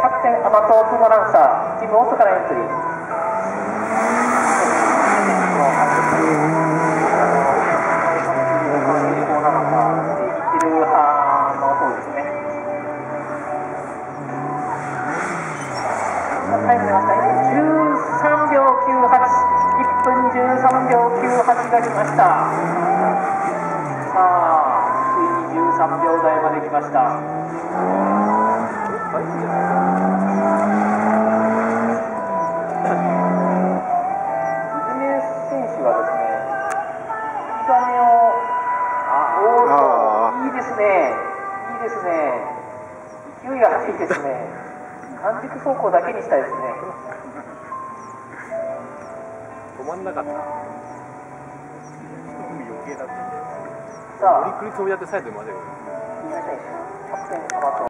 キャプテンアマトモランサーチームオートからエントリー。が出ました。さあついに13秒台まで来ました。いいですね、いいですね、勢いが速いですね、完熟走行だけにしたいですね。止まんなかった。余計だった。さあ、乗りくりつもりだってサイドまで。